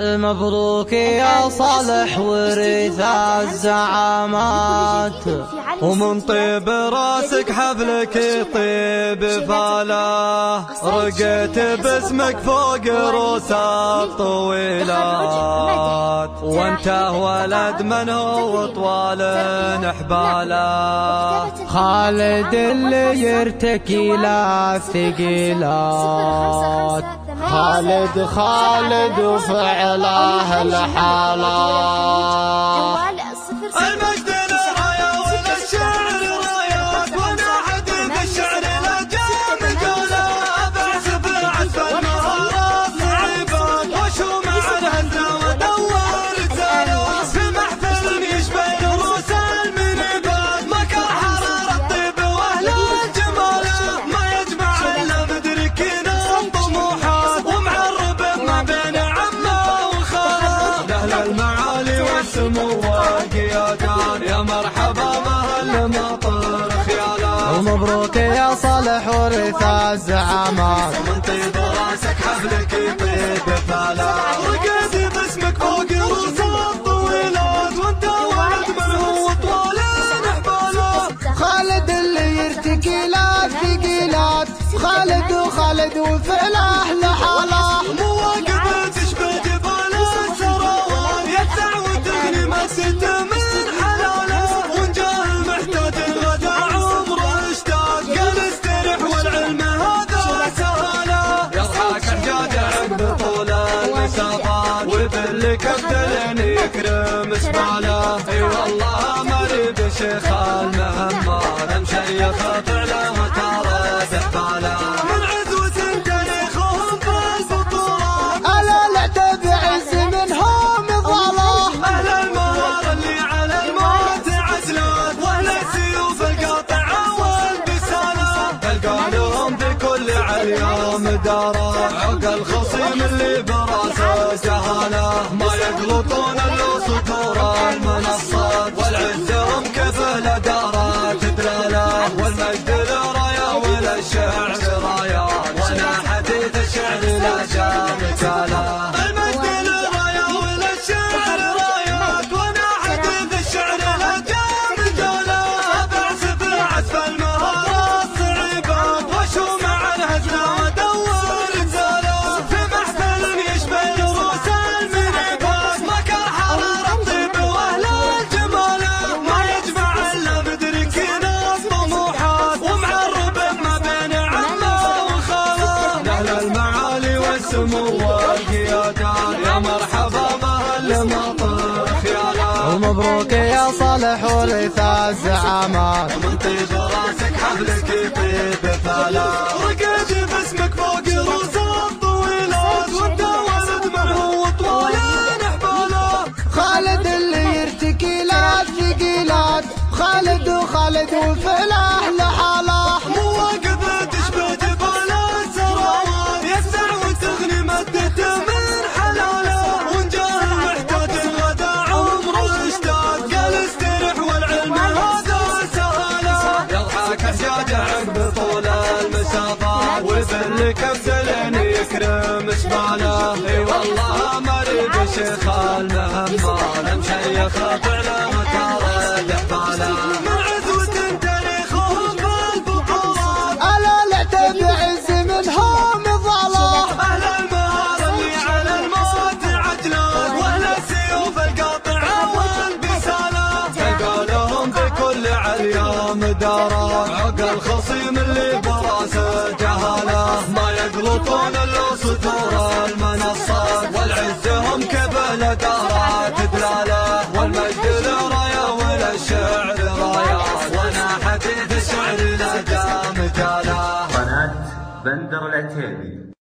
مبروك يا صالح ورث الزعامات ومن طيب راسك حفلك طيب فاله رقيت باسمك فوق روس الطويلات وانت ولد من هو طوال نحباله خالد اللي يرتكي لا الثقيلات خالد خالد وفعله الحالات المجد والقيادان يا مرحبا باهل مطر خياله ومبروك يا صالح ورث الزعامات ومن طيب راسك حفلك يطيب فالا رقدي باسمك فوق رؤوس الطويلات وانت ولد من هو طوال خالد اللي يرتكي لا الثقيلات خالد وخالد وفعله لحاله مواقف تشبه جبال السراوان يدفع وتغني مسجد من وباللي كبدلن يكرم اسماله إي والله مريب شيخ المهمه مشيخ فعله وترى دحباله من عزوة تاريخهم في البطولات ألا لعت بعز منهم ظله أهل المهار اللي على الموت عزلات وأهل السيوف القاطعة والبسالة. تلقى لهم بكل عليهم دارة. عقى الخصيم اللي براسه ما يقلطون الا سطور المنصات والسمو والقيادات يا مرحبا باهل مطر خياله ومبروك يا صالح ورث الزعامات من طيب راسك حفلك يطيب فالا رقدي باسمك فوق رؤوس الطويلات وانت ولد من هو طوال نحباله خالد اللي يرتكي لا الثقيلات خالد وخالد وفعله كبدلن يكرم اسماله اي والله مريض شيخ المهمه مشيخ فعله وترى إلا سطور المنصات والعز هم كبل دارات دلالة. والمجد لرايا وللشعر رايات وأنا حديث الشعر لا جاله قناة بندر العتيبي.